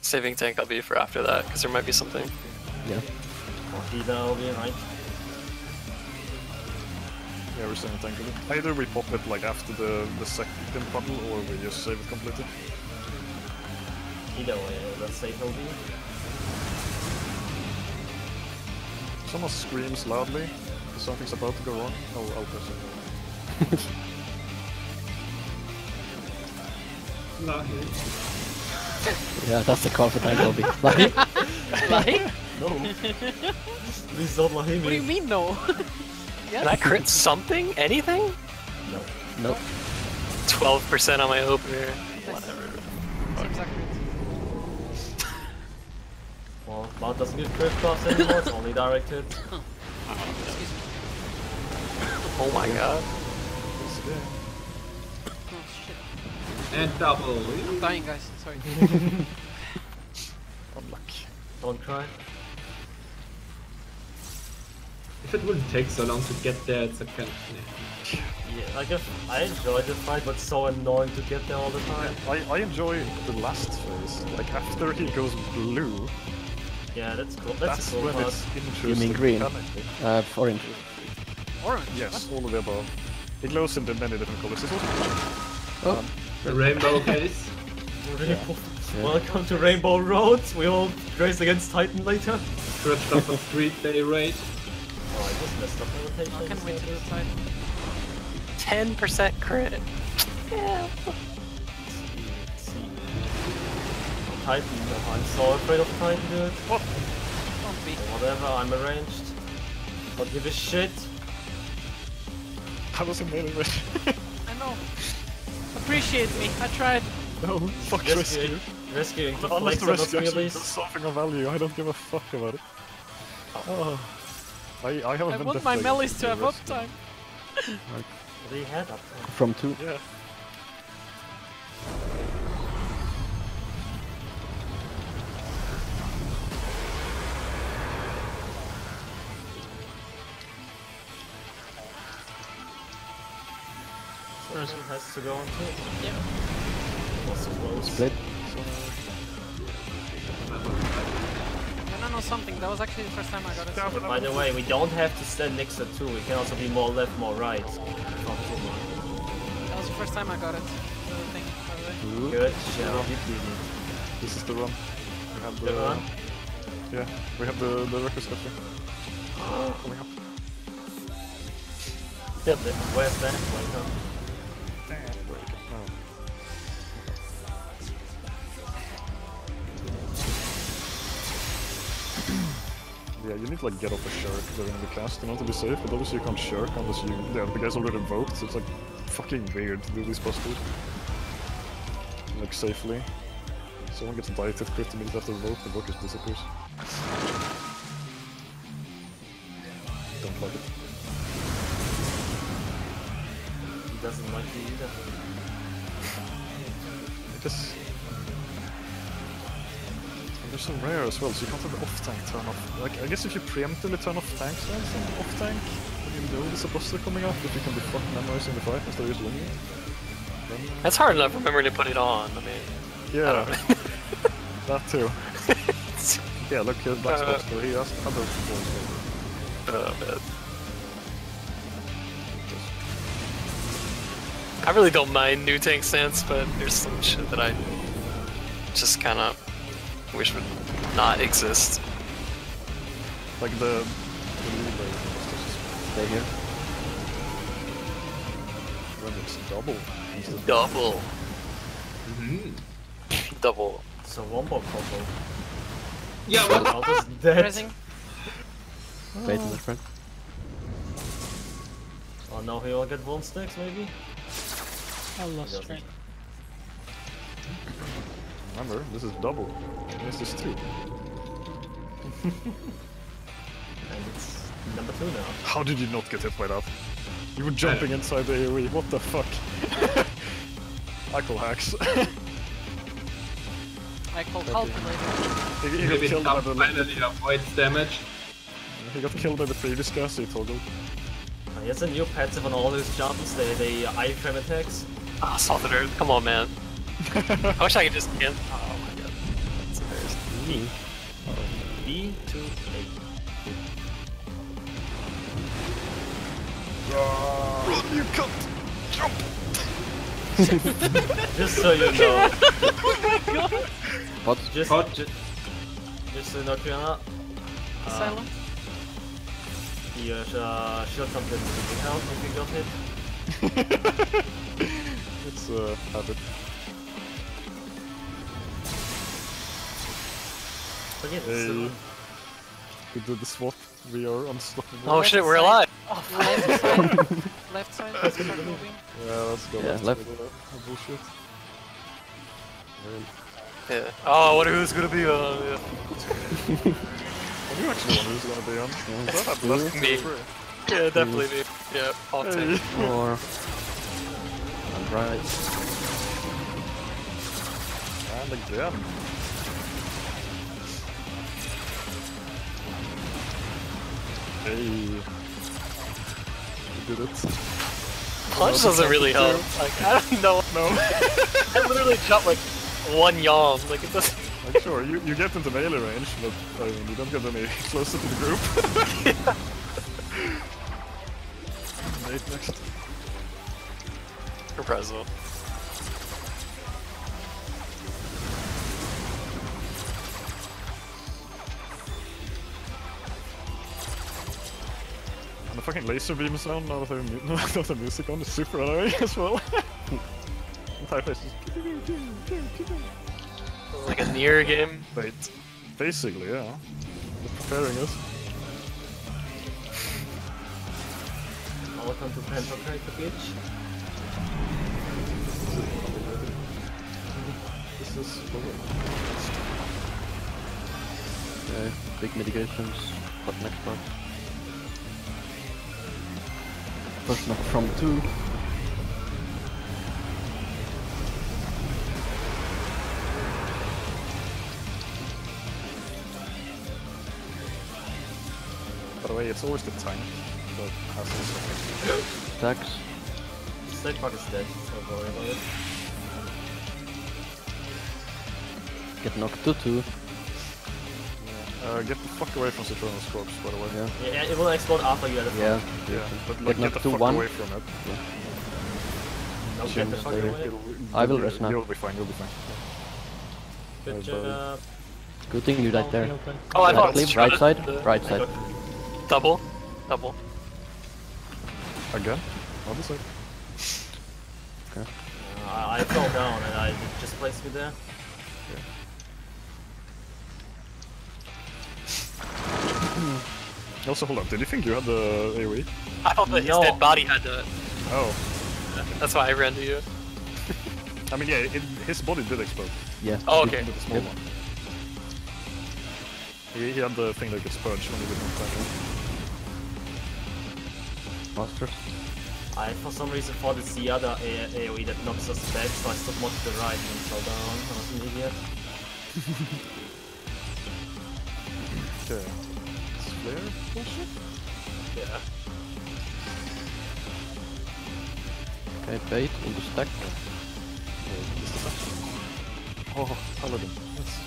saving tank I'll be for after that, because there might be something. Yeah. Or Hida will be right. Yeah, we're staying tank with it. Either we pop it like after the, the second puddle, or we just save it completely. Either way, let's say he'll be. Someone screams loudly. Something's about to go wrong. Oh, I'll press it. Yeah, that's the call for time, Kobe. Like, Like? No. Please don't let him What do you mean no? Can I crit something? Anything? No. nope. 12% on my opener. Whatever. Seems accurate. Well, Mount doesn't get crit buffs anymore, it's only directed. Excuse me. Oh my god. Shit. And double. I'm dying, guys. Sorry. Unlucky. Don't cry. If it wouldn't take so long to get there, it's a kind of... Yeah, like if I enjoy the fight, but so annoying to get there all the time. I, I enjoy the last phase. Like after he goes blue, Yeah, that's cool. That's, that's cool when part. it's interesting. You mean green? Uh, orange. Orange. Yes, all of the above. It glows in the many different colors. It's also Oh, The rainbow case. Rainbow. Welcome to Rainbow Roads. We all race against Titan later. First up a street day raid. Oh, I just messed up my rotation. I can't wait to the side. 10% crit. Yeah. Titan. I'm so afraid of Titan, dude. Don't be. Whatever, I'm arranged. Don't give a shit. I was a melee I know. Appreciate me. I tried. No, fuck rescue. Rescuing, rescuing to Unless flex the on rescue actually does something of value, I don't give a fuck about it. Oh. I, I haven't I been want my deflated melees to have rescue. uptime. What do you had up from two. Yeah. First has to go on too. Yep. Was close. Split. And I know something. That was actually the first time I got it. By the way, we don't have to stand next to two. We can also be more left, more right. Not too much. That was the first time I got it. Thing, by the way. Good job. This is the run. We have the, Good run. Yeah, we have the, the record stuffing. Coming up. Yep. Where's that? Welcome. Yeah, you need to like get off a shark during the cast in order to be safe, but obviously you can't shark unless you yeah, the guy's already invoked, so it's like fucking weird to do these posters. Like safely. Someone gets direct crit immediately after the vote, the book just disappears. Don't like it. He doesn't like you either. It just... They're so rare as well, so you can't have the off-tank turn off. Like, I guess if you preemptively turn off tank stance on off-tank, when you know there's a buster coming up, if you can be fucking memorizing the fight instead of just it. Then, That's hard enough remembering to put it on. I mean, yeah, I that too. Yeah, look, uh, Black's Uh. he has other forms. Oh, man. I really don't mind new tank stance, but there's some shit that I just kind of wish would not exist. Like the... the relay busters. Stay here. When it's double. instead of- Double. Double. It's a wombo combo. Yeah, well, Alpha's dead. Pressing. Wait, my friend. Oh no, he will get one stacks maybe? I lost doesn't. Train. Remember, this is double. And this is two. And it's number two now. How did you not get hit by that? You were jumping inside the AoE, what the fuck? I call hacks. I call calculator. he, he got maybe killed by Tom the, finally avoids damage. he got killed by the previous guy, so he toggled. He has a new passive on all his jumps, the, the iframe attacks. Ah, Salted Earth, come on, man. I wish I could just get. Oh my god. That's B. B to A. Run, you cunt! Jump! Just so you know. What? Just, Hot. just, just so you know, Triana. Uh, Asylum. the uh, shield comes in with the health if you got hit. It's a uh, habit. But yeah, Hey, so, we did the swap. We are unstoppable. Oh shit, we're alive. Oh, left side. Left side. Let's start moving. Yeah, let's go. Yeah, left. left. side. Oh, bullshit. Yeah. Oh, I wonder who's gonna be on. yeah. I do actually wonder who's gonna be on. Does that have left Me. three? Yeah, definitely me. Yeah, I'll take Hey. it. Or... And right. And again. Hey. You did it. Punch doesn't really help. Like, I don't know. No. I literally jumped like one yalm. Like, it doesn't. like, sure, you, you get into melee range, but I mean, you don't get any closer to the group. Nate next. Impressive. The fucking laser beam sound now that the, mu- now that the music on is super annoying as well. Entire face is... Like a near game. Wait. Basically, yeah. They're preparing us. welcome to Pentacrite Beach. This is... Okay, big mitigations. What next part? First knock from two. By the way, it's always the tank that has this. Attacks. The side part is dead, don't worry about it. Get knocked to two. Uh, get the fuck away from Citronus corpse, by the way. Yeah. Yeah, yeah, it will explode after you had it. Yeah. Yeah, but like, get knocked the fuck one. away from it. Don't get the fuck away. It'll- I will rest now. You'll be fine, you'll be fine. Good Bye, job. Good thing you died there. Oh, I thought Right, it right side, the- right side. Double. Double. Again? Other side. Uh, I, I fell down and I just placed me there. Also, hold up, did you think you had the AoE? I thought that his dead body had the... Oh. That's why I ran to you. I mean, yeah, it, his body did explode. Yeah. Oh, okay. With the small Yep. one. He, he had the thing that gets purged when he did not attack him. Masters. I for some reason thought it's the other A AoE that knocks us back, so I stood more to the right and fell down. I was an idiot. Okay. It's flare bullshit? Yeah. Okay, bait in the stack. Is this that? Oh, Paladin. Yes.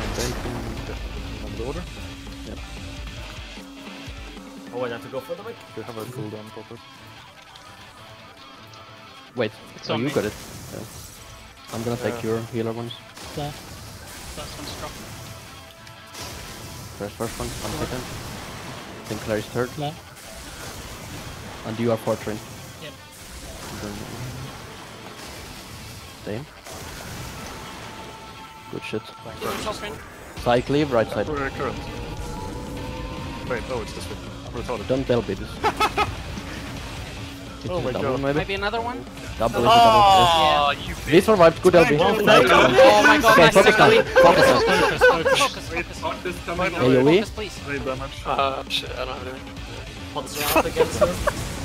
And bait in And the order? Yep. Oh, I have to go for the mic. They have a cooldown Popper. Wait, It's oh, on you me. got it. Yeah. I'm gonna take Yeah. your healer ones. There. First one's drop. Press first one, one second. Then Clary's third. Left. And you are fourth train. Yep. Same. Good shit. Top screen. Side cleave, right side. Wait, oh, it's this way. I'm retarded. Don't tell me this. It's Oh a my double God. maybe? Maybe another one? Double is a double. Oh, you Yes. We survived, good LB. Oh, thank you. Oh my god, Okay, nice. focus now. Focus now. Focus, focus, Wait, focus. hot is coming up. AoE? Focus, please. Three damage. Uh, shit, I don't have anything. Pots are up against him.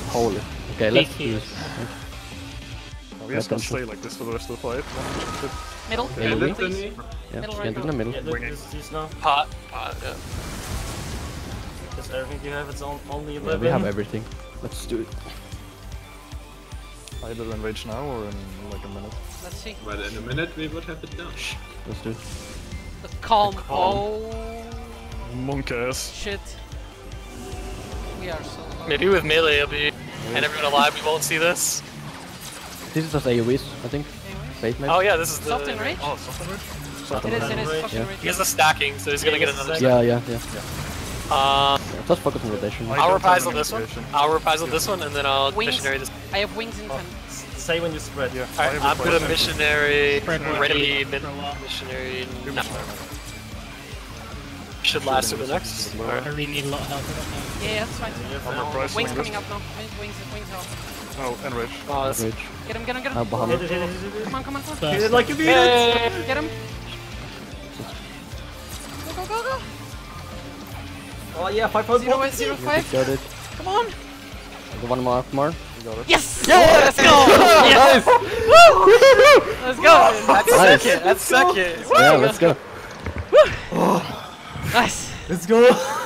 Holy. Okay, let's Big use. Oh, we just gonna attention. stay like this for the rest of the fight. Shit. Middle. Yeah, Middle, we- please. Yeah, Middle stand right in the now. middle. Yeah, look, this is now. Pot. Pot, yeah. Just everything you have, it's on, only Yeah, 11. we have everything. Let's do it. Either enrage now or in like a minute. Let's see. Well, in a minute we would have it done. Let's do. The calm. calm. Oh Monk ass. shit. We are so. low. Maybe with melee, it'll be. And everyone alive, we won't see this. This is just AoEs, I think. Anyways. Bait? Oh yeah, this is the. Soft enrage? Oh, soft enrage? It is, it is. Enrage. Soft Yeah. enrage. He has the stacking, so he's gonna Yeah, get another. the Yeah, yeah, yeah. Uh, yeah. Just focus on rotation. I I'll don't reprisal any this one. I'll reprisal this one, and then I'll Wings. missionary this. I have wings in pen. S- Say when you spread. Yeah, Alright, I have I'm gonna missionary. Spread. Ready, For min- a missionary. No. must have it. Should last to the next. I really need a lot of help right Yeah, yeah, that's fine. I'm Wings coming up now. Wings, wings, wings out. Oh, enrage. Oh, that's- Rage. Get him, get him, get him. Uh, Hit Bahamut. hit hit hit Come on, come on, come on. now. it. Hit it First, like you mean it! Get him. Oh yeah, 5 point Zero, zero, five. Got it. Come on. The one more, more. You got. Yes! Yeah, let's go! yes! Woo! Let's go! That's Nice. second. That's second. Yeah, let's go. Nice. Let's go!